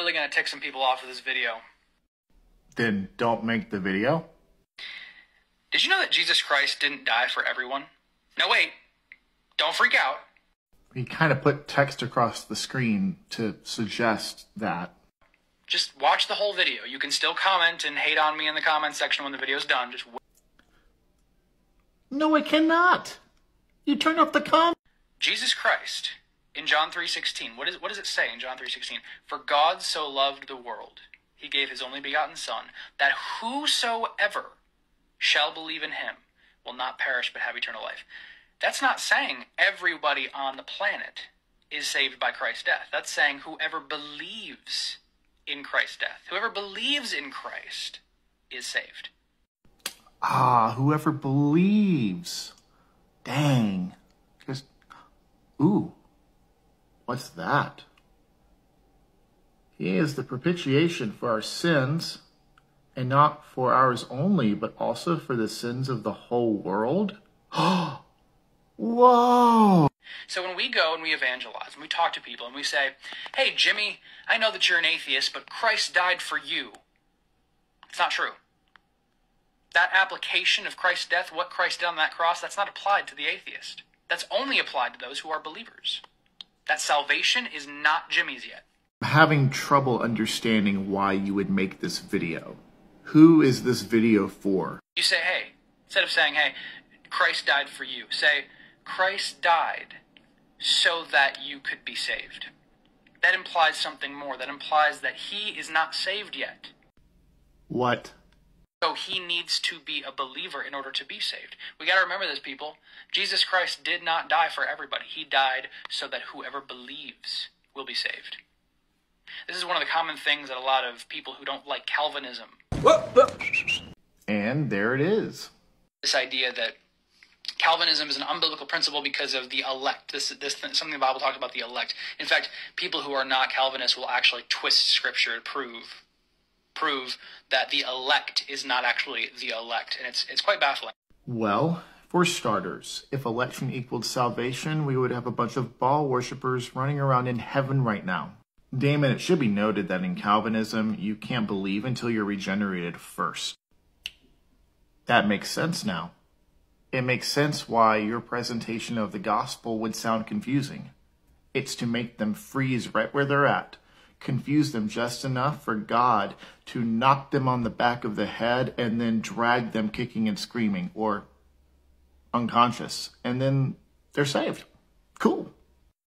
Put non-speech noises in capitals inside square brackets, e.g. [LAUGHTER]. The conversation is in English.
really going to tick some people off with this video. Then don't make the video. Did you know that Jesus Christ didn't die for everyone? No, wait. Don't freak out. He kind of put text across the screen to suggest that. Just watch the whole video. You can still comment and hate on me in the comment section when the video's done. Just. No, I cannot. You turn off the com. Jesus Christ in John 3:16. What is what does it say in John 3:16? For God so loved the world, he gave his only begotten son, that whosoever shall believe in him will not perish but have eternal life. That's not saying everybody on the planet is saved by Christ's death. That's saying whoever believes in Christ's death, whoever believes in Christ is saved. Ah, whoever believes. Dang. Just, ooh, what's that? He is the propitiation for our sins, and not for ours only, but also for the sins of the whole world. [GASPS] Whoa! So when we go and we evangelize and we talk to people and we say, hey, Jimmy, I know that you're an atheist, but Christ died for you. It's not true. That application of Christ's death, what Christ did on that cross, that's not applied to the atheist. That's only applied to those who are believers. That salvation is not Jimmy's yet. I'm having trouble understanding why you would make this video. Who is this video for? You say, hey, instead of saying, hey, Christ died for you, say, Christ died so that you could be saved. That implies something more. That implies that he is not saved yet. What? So he needs to be a believer in order to be saved. We got to remember this, people. Jesus Christ did not die for everybody. He died so that whoever believes will be saved. This is one of the common things that a lot of people who don't like Calvinism. And there it is. This idea that Calvinism is an unbiblical principle because of the elect. This this something the Bible talks about the elect. In fact, people who are not Calvinists will actually twist Scripture to prove prove that the elect is not actually the elect, and it's it's quite baffling. Well, for starters, if election equaled salvation, we would have a bunch of Baal worshippers running around in heaven right now. Damon, it should be noted that in Calvinism, you can't believe until you're regenerated first. That makes sense now. It makes sense why your presentation of the gospel would sound confusing. It's to make them freeze right where they're at, confuse them just enough for God to knock them on the back of the head and then drag them kicking and screaming or unconscious, and then they're saved. Cool.